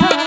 time.